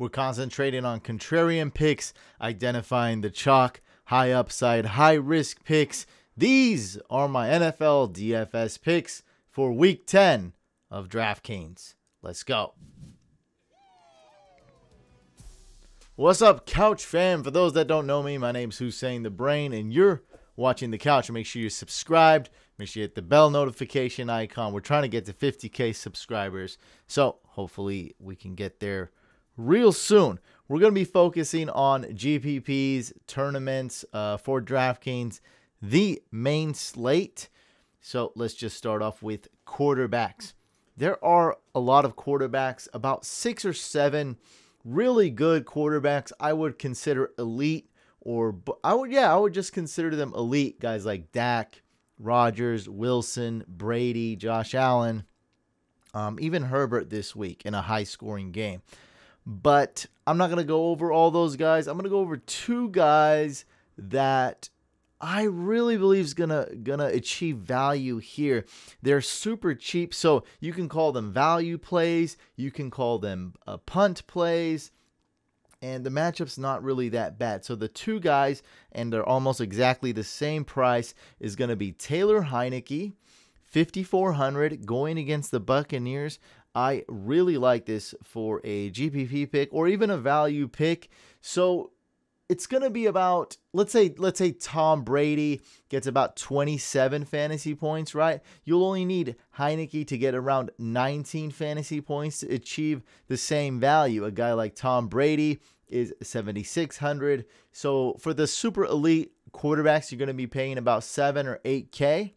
We're concentrating on contrarian picks, identifying the chalk, high upside, high risk picks. These are my NFL DFS picks for week 10 of DraftKings. Let's go. What's up, Couch fam? For those that don't know me, my name's Huseyin the Brain, and you're watching the couch. Make sure you're subscribed. Make sure you hit the bell notification icon. We're trying to get to 50k subscribers, so hopefully we can get there real soon. We're going to be focusing on GPPs, tournaments uh, for DraftKings, the main slate. So let's just start off with quarterbacks. There are a lot of quarterbacks, about six or seven really good quarterbacks. I would consider elite, or I would, yeah, I would just consider them elite guys like Dak, Rodgers, Wilson, Brady, Josh Allen, um, even Herbert this week in a high scoring game. But I'm not going to go over all those guys. I'm going to go over two guys that I really believe is gonna gonna achieve value here. They're super cheap, so you can call them value plays. You can call them uh, punt plays, and the matchup's not really that bad. So the two guys, and they're almost exactly the same price, is gonna be Taylor Heinicke, 5400, going against the Buccaneers. I really like this for a GPP pick or even a value pick. So it's going to be about let's say let's say Tom Brady gets about 27 fantasy points, right? You'll only need Heinicke to get around 19 fantasy points to achieve the same value. A guy like Tom Brady is 7600. So for the super elite quarterbacks, you're going to be paying about 7 or 8k.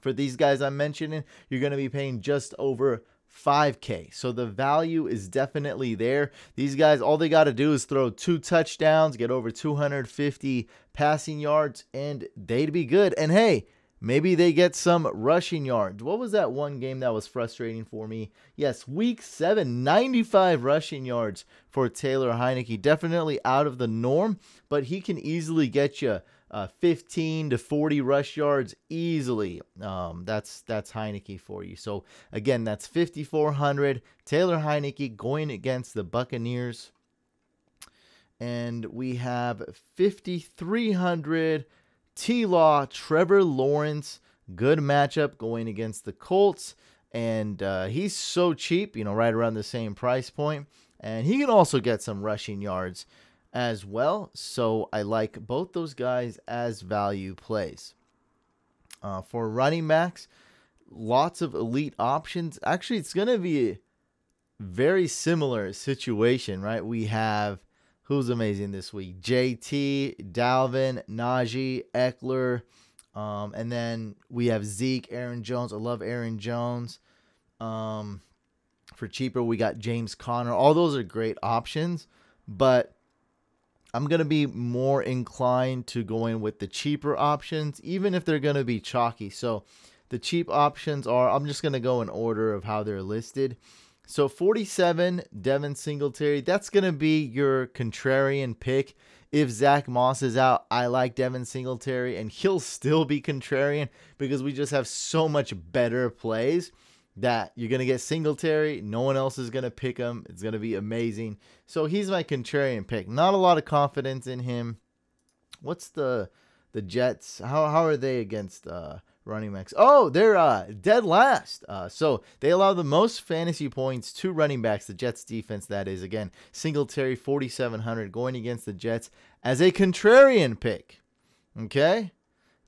For these guys I'm mentioning, you're going to be paying just over 5K. So the value is definitely there. These guys, all they got to do is throw two touchdowns, get over 250 passing yards, and they'd be good. And hey, maybe they get some rushing yards. What was that one game that was frustrating for me? Yes, week seven, 95 rushing yards for Taylor Heinicke. Definitely out of the norm, but he can easily get you uh, 15 to 40 rush yards easily. Um, that's that's Heinicke for you. So again, that's 5400. Taylor Heinicke going against the Buccaneers, and we have 5300. T Law, Trevor Lawrence, good matchup going against the Colts, and uh, he's so cheap, you know, right around the same price point, and he can also get some rushing yards as well. So I like both those guys as value plays. Uh, for running backs, lots of elite options. Actually, it's going to be a very similar situation, right? We have who's amazing this week JT, Dalvin, Najee, Ekeler. Um, and then we have Zeke, Aaron Jones. I love Aaron Jones. Um, for cheaper, we got James Conner. All those are great options, but I'm going to be more inclined to going with the cheaper options, even if they're going to be chalky. So the cheap options are, I'm just going to go in order of how they're listed. So 47, Devin Singletary, that's going to be your contrarian pick. If Zach Moss is out, I like Devin Singletary, and he'll still be contrarian because we just have so much better plays that you're going to get Singletary. No one else is going to pick him. It's going to be amazing. So he's my contrarian pick. Not a lot of confidence in him. What's the the Jets? How, how are they against uh, running backs? Oh, they're uh, dead last. Uh, so they allow the most fantasy points to running backs. The Jets defense, that is. Again, Singletary 4,700 going against the Jets as a contrarian pick. Okay.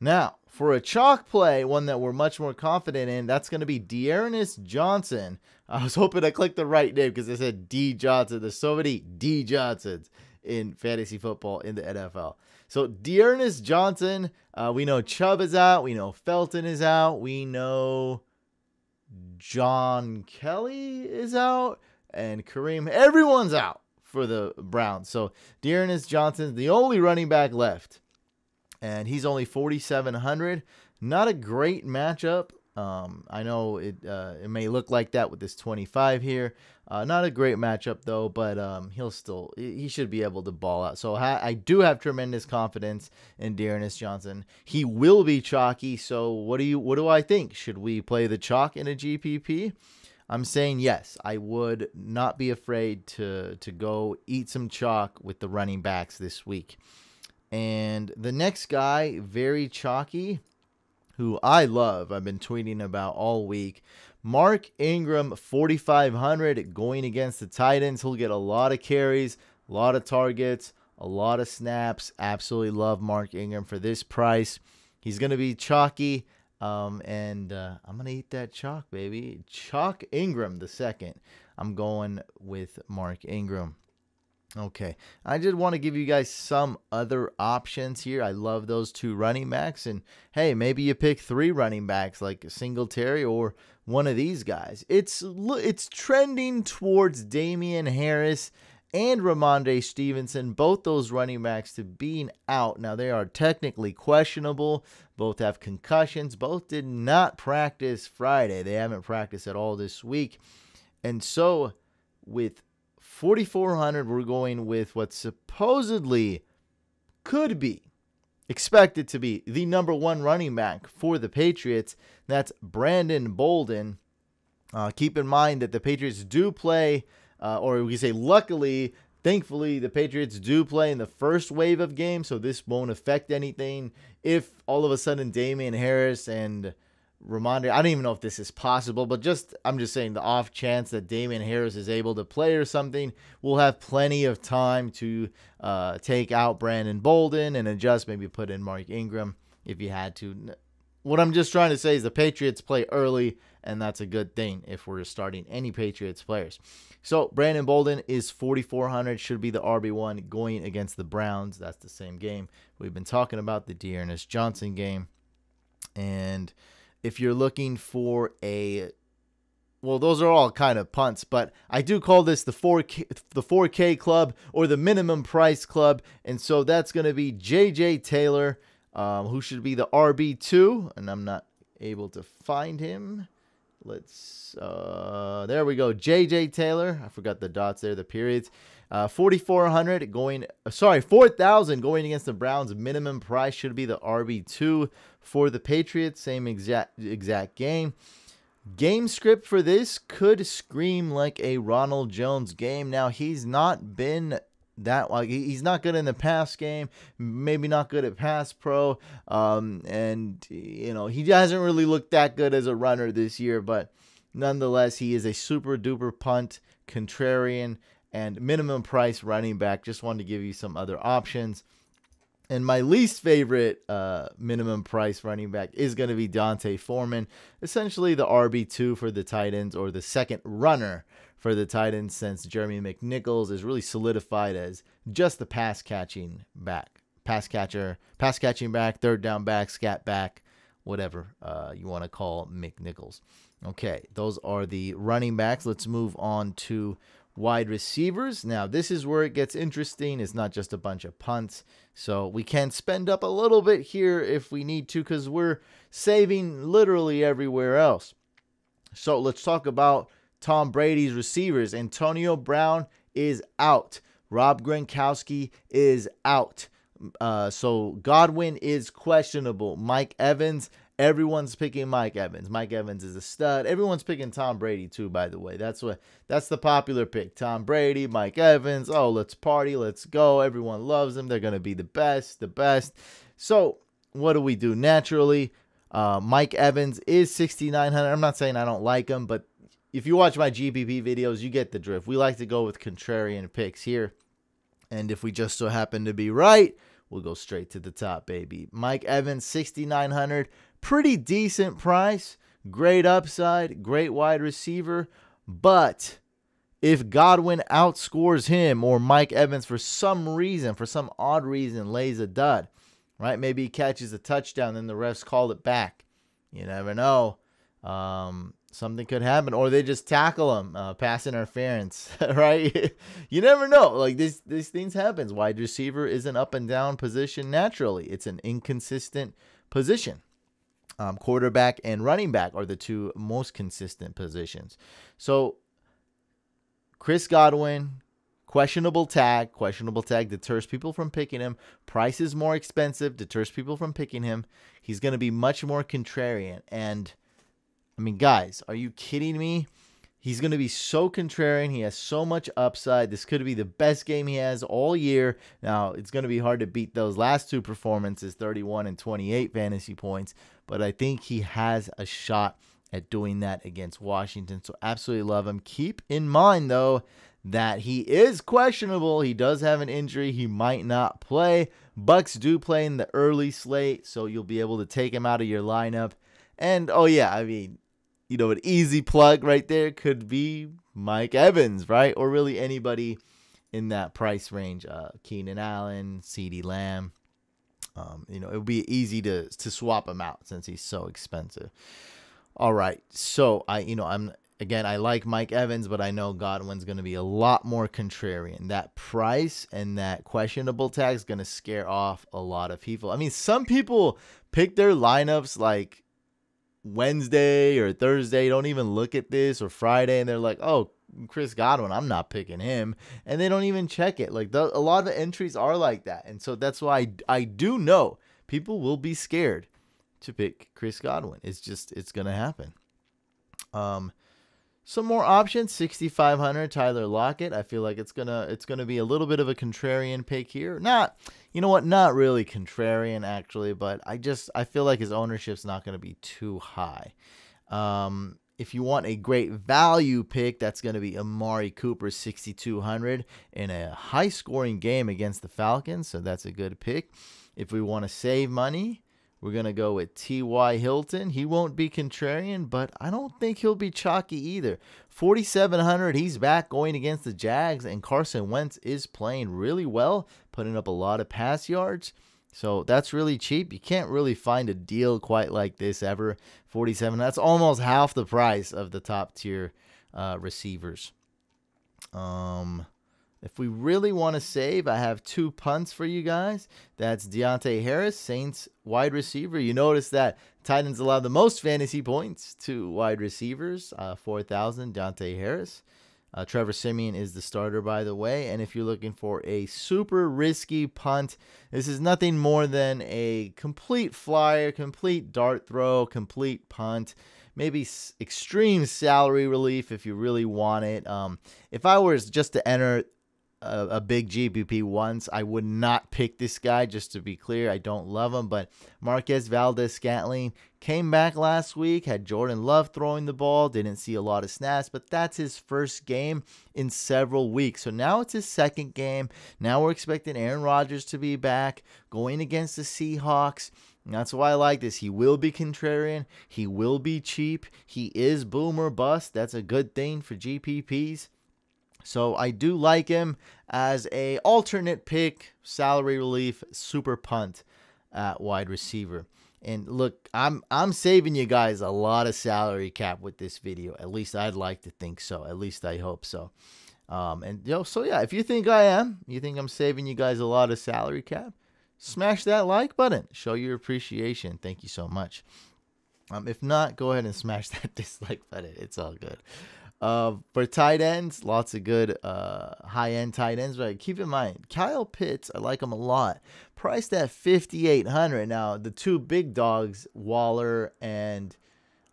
Now, for a chalk play, one that we're much more confident in, that's going to be D'Ernest Johnson. I was hoping I clicked the right name because it said D Johnson. There's so many D Johnsons in fantasy football in the NFL. So D'Ernest Johnson, uh, we know Chubb is out. We know Felton is out. We know John Kelly is out. And Kareem, everyone's out for the Browns. So D'Ernest Johnson's the only running back left and he's only 4,700. Not a great matchup. Um, I know it uh, it may look like that with this 25 here. Uh, not a great matchup though, but um, he'll still he should be able to ball out. So I, do have tremendous confidence in D'Ernest Johnson. He will be chalky. So what do you what do I think? Should we play the chalk in a GPP? I'm saying yes, I would not be afraid to to go eat some chalk with the running backs this week. And the next guy, very chalky, who I love, I've been tweeting about all week. Mark Ingram, 4,500 going against the Titans. He'll get a lot of carries, a lot of targets, a lot of snaps. Absolutely love Mark Ingram for this price. He's going to be chalky. Um, and uh, I'm going to eat that chalk, baby. Chalk Ingram, the second. I'm going with Mark Ingram. Okay, I did want to give you guys some other options here. I love those two running backs, and hey, maybe you pick three running backs like a Singletary or one of these guys. It's it's trending towards Damien Harris and Rhamondre Stevenson, both those running backs to being out. Now they are technically questionable. Both have concussions. Both did not practice Friday. They haven't practiced at all this week, and so with 4,400, we're going with what supposedly could be expected to be the number one running back for the Patriots. That's Brandon Bolden. Uh, keep in mind that the Patriots do play, uh, or we say luckily, thankfully, the Patriots do play in the first wave of games, so this won't affect anything. If all of a sudden Damien Harris and Rhamondre, I don't even know if this is possible, but just I'm just saying the off chance that Damien Harris is able to play or something, we'll have plenty of time to uh, take out Brandon Bolden and adjust, maybe put in Mark Ingram if you had to. What I'm just trying to say is the Patriots play early, and that's a good thing if we're starting any Patriots players. So Brandon Bolden is 4,400, should be the RB1 going against the Browns. That's the same game we've been talking about, the D'Ernest Johnson game. And if you're looking for a well, those are all kind of punts, but I do call this the 4K the 4K club or the minimum price club, and so that's going to be JJ Taylor, um, who should be the RB two, and I'm not able to find him. Let's uh, there we go, JJ Taylor. I forgot the dots there, the periods. Uh, 4,400 going, uh, sorry, 4,000 going against the Browns. Minimum price should be the RB2 for the Patriots. Same exact exact game. Game script for this could scream like a Ronald Jones game. Now he's not been that like he's not good in the pass game, maybe not good at pass pro, um, and you know he hasn't really looked that good as a runner this year. But nonetheless, he is a super duper punt contrarian and minimum price running back. Just wanted to give you some other options. And my least favorite uh, minimum price running back is going to be D'Onta Foreman, essentially the RB2 for the Titans or the second runner for the Titans since Jeremy McNichols is really solidified as just the pass catching back, pass catcher, pass catching back, third down back, scat back, whatever uh, you want to call McNichols. Okay, those are the running backs. Let's move on to wide receivers. Now, this is where it gets interesting. It's not just a bunch of punts. So we can spend up a little bit here if we need to because we're saving literally everywhere else. So let's talk about Tom Brady's receivers. Antonio Brown is out. Rob Gronkowski is out. Uh, so Godwin is questionable. Mike Evans Everyone's picking Mike Evans. Mike Evans is a stud. Everyone's picking Tom Brady too, by the way. That's what that's the popular pick. Tom Brady, Mike Evans. Oh, let's party, let's go. Everyone loves them. They're gonna be the best, the best. So what do we do? Naturally, uh, Mike Evans is 6,900. I'm not saying I don't like him, but if you watch my GPP videos, you get the drift. We like to go with contrarian picks here. And if we just so happen to be right, we'll go straight to the top, baby. Mike Evans, 6,900 pretty decent price, great upside, great wide receiver. But if Godwin outscores him or Mike Evans for some reason, for some odd reason, lays a dud, right? Maybe he catches a touchdown, then the refs call it back. You never know. Um, something could happen, or they just tackle him, uh, pass interference, right? you never know. Like this, these things happens. Wide receiver is an up and down position naturally. It's an inconsistent position. Um, quarterback and running back are the two most consistent positions. So, Chris Godwin, questionable tag. Questionable tag deters people from picking him. Price is more expensive, deters people from picking him. He's going to be much more contrarian. And, I mean, guys, are you kidding me? He's going to be so contrarian. He has so much upside. This could be the best game he has all year. Now, it's going to be hard to beat those last two performances 31 and 28 fantasy points, but I think he has a shot at doing that against Washington. So, absolutely love him. Keep in mind, though, that he is questionable. He does have an injury. He might not play. Bucks do play in the early slate, so you'll be able to take him out of your lineup. And oh yeah, I mean, you know, an easy plug right there could be Mike Evans, right? Or really anybody in that price range. Uh, Keenan Allen, CeeDee Lamb. Um, you know, it would be easy to to swap him out since he's so expensive. All right, so I, you know, I'm again, I like Mike Evans, but I know Godwin's going to be a lot more contrarian. That price and that questionable tag is going to scare off a lot of people. I mean, some people pick their lineups like Wednesday or Thursday, don't even look at this, or Friday, and they're like, oh, Chris Godwin, I'm not picking him. And they don't even check it. Like, the, a lot of the entries are like that. And so that's why I, I do know people will be scared to pick Chris Godwin. It's just, it's going to happen. Um, some more options 6500 tyler lockett i feel like it's gonna it's gonna be a little bit of a contrarian pick here not you know what not really contrarian actually but i just i feel like his ownership's not gonna be too high um if you want a great value pick, that's going to be Amari Cooper 6200 in a high scoring game against the Falcons. So that's a good pick. If we want to save money, we're going to go with T.Y. Hilton. He won't be contrarian, but I don't think he'll be chalky either. 4,700, he's back going against the Jags, and Carson Wentz is playing really well, putting up a lot of pass yards. So that's really cheap. You can't really find a deal quite like this ever. 47, that's almost half the price of the top tier uh, receivers. Um, if we really want to save, I have two punts for you guys. That's Deonte Harris, Saints wide receiver. You notice that Titans allow the most fantasy points to wide receivers, uh, 4,000, Deonte Harris. Uh, Trevor Simeon is the starter, by the way. And if you're looking for a super risky punt, this is nothing more than a complete flyer, complete dart throw, complete punt maybe extreme salary relief if you really want it. Um, if I was just to enter a, a, big GPP once. I would not pick this guy, just to be clear. I don't love him, but Marquez Valdes-Scantling came back last week, had Jordan Love throwing the ball, didn't see a lot of snaps, but that's his first game in several weeks. So now it's his second game. Now we're expecting Aaron Rodgers to be back, going against the Seahawks. And that's why I like this. He will be contrarian. He will be cheap. He is boomer bust. That's a good thing for GPPs. So I do like him as a alternate pick, salary relief, super punt at wide receiver. And look, I'm I'm saving you guys a lot of salary cap with this video. At least I'd like to think so. At least I hope so. Um, and you know, so yeah, if you think I am, you think I'm saving you guys a lot of salary cap, smash that like button. Show your appreciation. Thank you so much. Um, if not, go ahead and smash that dislike button. It's all good. Uh, for tight ends, lots of good uh, high end tight ends. But keep in mind, Kyle Pitts, I like him a lot. Priced at 5800 Now, the two big dogs, Waller and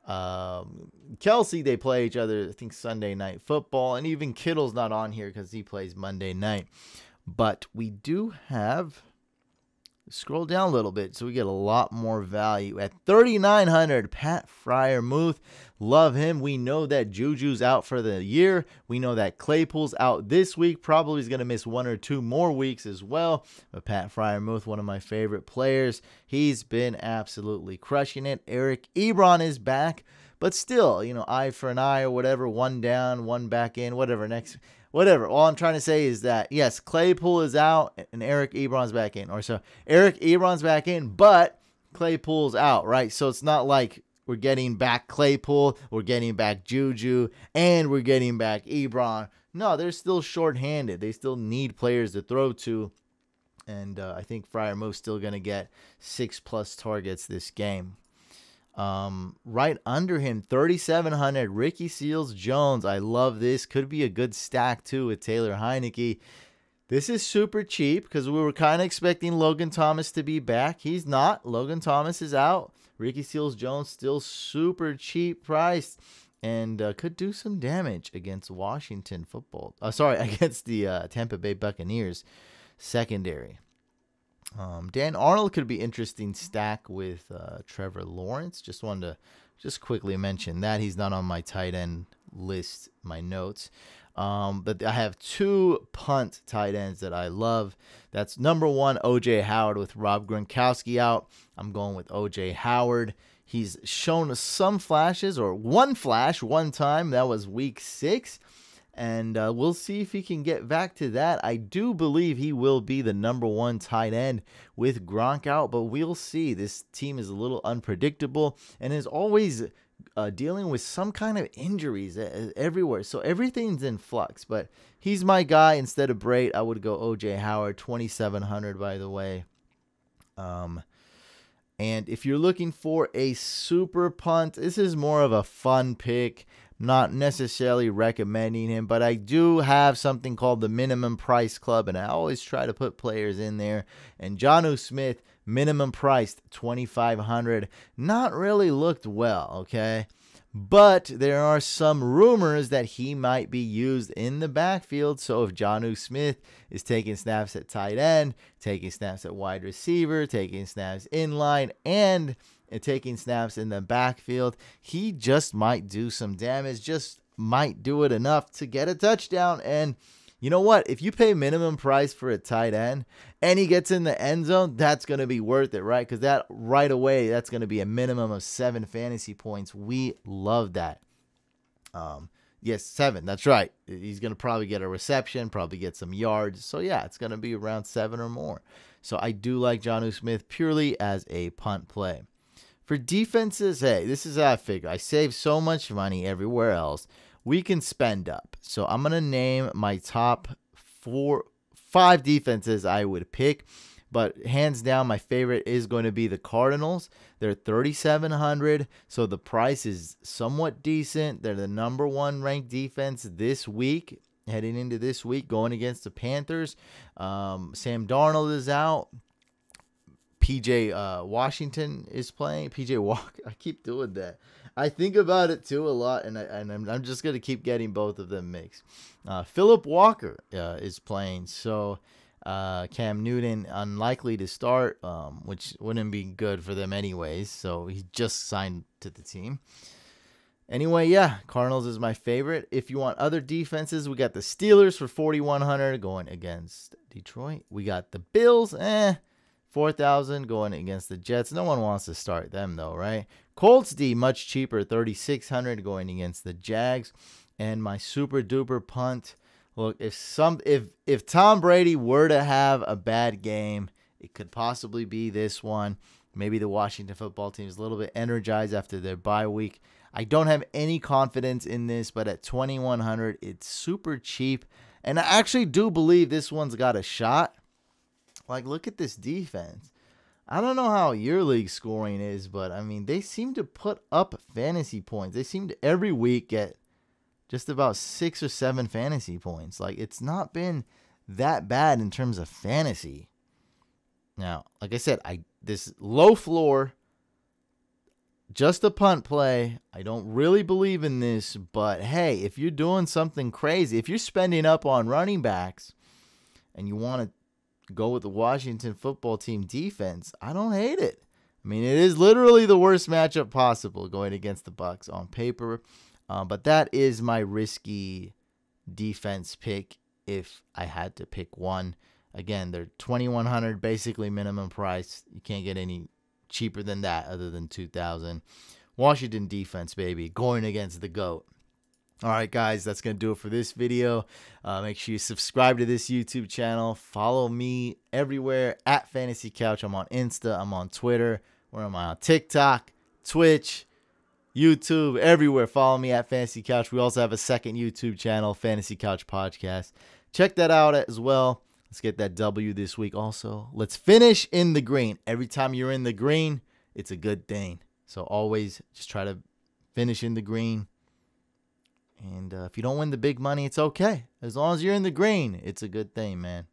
um, Kelce, they play each other, I think, Sunday night football. And even Kittle's not on here because he plays Monday night. But we do have Scroll down a little bit so we get a lot more value. At 3,900, Pat Freiermuth. Love him. We know that Juju's out for the year. We know that Claypool's out this week. Probably is going to miss one or two more weeks as well. But Pat Freiermuth, one of my favorite players. He's been absolutely crushing it. Eric Ebron is back. But still, you know, eye for an eye or whatever. One down, one back in, whatever. Next whatever. All I'm trying to say is that yes, Claypool is out and Eric Ebron's back in, or so Eric Ebron's back in, but Claypool's out, right? So it's not like we're getting back Claypool, we're getting back Juju, and we're getting back Ebron. No, they're still short-handed. They still need players to throw to. And uh, I think Freiermuth's still going to get six plus targets this game. Um, right under him, 3,700, Ricky Seals Jones. I love this. Could be a good stack too with Taylor Heinicke. This is super cheap because we were kind of expecting Logan Thomas to be back. He's not. Logan Thomas is out. Ricky Seals Jones still super cheap priced and uh, could do some damage against Washington football. Uh, sorry, against the uh, Tampa Bay Buccaneers secondary. Um, Dan Arnold could be interesting stack with uh, Trevor Lawrence. Just wanted to just quickly mention that he's not on my tight end list, my notes. Um, but I have two punt tight ends that I love. That's number one, OJ Howard with Rob Gronkowski out. I'm going with OJ Howard. He's shown some flashes or one flash one time. That was week six. And uh, we'll see if he can get back to that. I do believe he will be the number one tight end with Gronk out, but we'll see. This team is a little unpredictable and is always uh, dealing with some kind of injuries everywhere. So everything's in flux. But he's my guy instead of Brate. I would go OJ Howard, 2,700, by the way. Um, and if you're looking for a super punt, this is more of a fun pick not necessarily recommending him, but I do have something called the minimum price club, and I always try to put players in there. And Jonnu Smith, minimum priced 2500 not really looked well, okay? But there are some rumors that he might be used in the backfield. So if Jonnu Smith is taking snaps at tight end, taking snaps at wide receiver, taking snaps in line, and and taking snaps in the backfield. He just might do some damage, just might do it enough to get a touchdown. And you know what? If you pay minimum price for a tight end and he gets in the end zone, that's going to be worth it, right? Because that right away, that's going to be a minimum of seven fantasy points. We love that. Um, yes, seven. That's right. He's going to probably get a reception, probably get some yards. So yeah, it's going to be around seven or more. So I do like Jonnu Smith purely as a punt play. For defenses, hey, this is how I figure. I save so much money everywhere else. We can spend up. So I'm gonna name my top four, five defenses I would pick. But hands down, my favorite is going to be the Cardinals. They're 3,700, so the price is somewhat decent. They're the number one ranked defense this week, heading into this week, going against the Panthers. Um, Sam Darnold is out. PJ uh, Washington is playing. PJ Walk. I keep doing that. I think about it too a lot, and I, and I'm, I'm just gonna keep getting both of them mixed. Uh, Phillip Walker uh, is playing, so uh, Cam Newton unlikely to start, um, which wouldn't be good for them anyways. So he just signed to the team. Anyway, yeah, Cardinals is my favorite. If you want other defenses, we got the Steelers for 4100 going against Detroit. We got the Bills, eh 4,000 going against the Jets. No one wants to start them though, right? Colts D much cheaper, 3,600 going against the Jags. And my super duper punt. Look, if some if if Tom Brady were to have a bad game, it could possibly be this one. Maybe the Washington football team is a little bit energized after their bye week. I don't have any confidence in this, but at 2100, it's super cheap. And I actually do believe this one's got a shot. Like, look at this defense. I don't know how your league scoring is, but I mean, they seem to put up fantasy points. They seem to every week get just about six or seven fantasy points. Like, it's not been that bad in terms of fantasy. Now, like I said, I this low floor, just a punt play. I don't really believe in this, but hey, if you're doing something crazy, if you're spending up on running backs and you want to go with the Washington football team defense, I don't hate it. I mean, it is literally the worst matchup possible going against the Bucks on paper, uh, but that is my risky defense pick if I had to pick one. Again, they're 2100 basically minimum price. You can't get any cheaper than that other than 2000. Washington defense, baby, going against the GOAT. All right, guys, that's going to do it for this video. Uh, make sure you subscribe to this YouTube channel. Follow me everywhere at Fantasy Couch. I'm on Insta. I'm on Twitter. Where am I on TikTok, Twitch, YouTube, everywhere. Follow me at Fantasy Couch. We also have a second YouTube channel, Fantasy Couch Podcast. Check that out as well. Let's get that W this week also. Let's finish in the green. Every time you're in the green, it's a good thing. So always just try to finish in the green and uh, if you don't win the big money, it's okay. As long as you're in the green, it's a good thing, man.